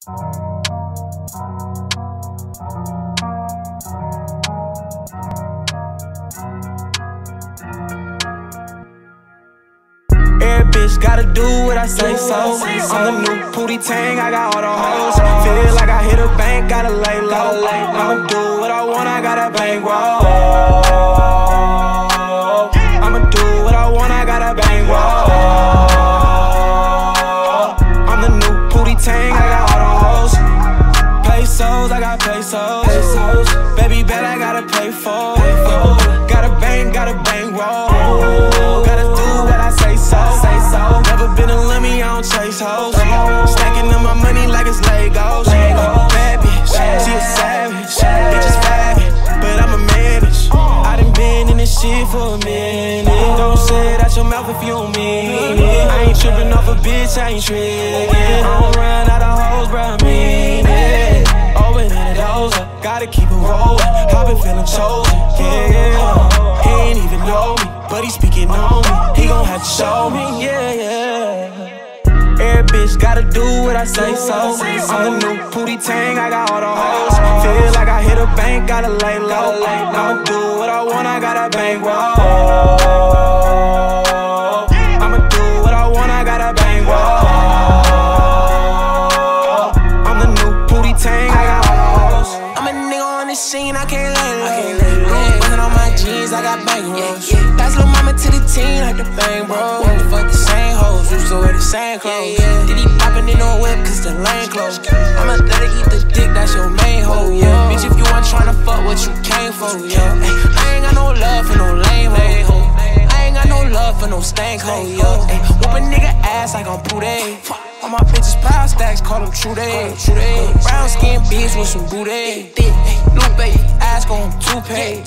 Bitch gotta do what I say so. I'm the new Pootie Tang, I got all the hoes. Feel like I hit a bank, gotta lay low. I'ma do what I want, I got a bankroll. Pesos, I got pesos. Baby, bet I gotta pay for. Got a bang, got a bankroll. Gotta do what I say so. Never been a lemmy, I don't chase hoes. Stacking up my money like it's Legos. Bad bitch, she a savage. Bitch is faggot, but I'm a manage. I done been in this shit for a minute. Don't say it out your mouth if you don't mean it. I ain't tripping off a bitch, I ain't tricking. I don't run out of hoes, bro, I gotta keep it rolling. I've been feeling chosen, yeah. He ain't even know me, but he speaking on me. He gon' have to show me, yeah, yeah. Every bitch gotta do what I say so. I'm the new Pootie Tang, I got all the hoes. Feel like I hit a bank, gotta lay low. I'ma do what I want, I got a bankroll. The scene, I can't let it. I can't let it. On my jeans, I got bankrolls. Pass little mama to the team like the bang, bro. Fuck the same hoes, used to wear the same clothes. Did he poppin' in no whip, cause the lane closed. I'ma let it eat the dick, that's your main hoe, yeah. Bitch, if you want tryna fuck what you came for, yeah. I ain't got no love for no lame hoe. I ain't got no love for no stank hoe, yeah. Whoop a nigga ass like I'm Booty. My bitches proud stacks, call them true day. Brown skin bitch with some booty. Thick, new baby, ask on toupee.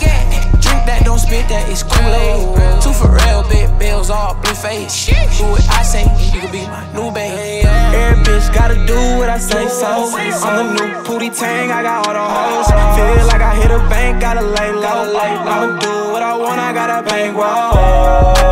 Drink that, don't spit that, it's Kool-Aid. Two for real, big bills, all blue face. Do what I say, you can be my new baby. Every bitch gotta do what I say so. I'm the new Pootie Tang, I got all the hoes. Feel like I hit a bank, gotta lay low. I'ma do what I want, I got a bankroll.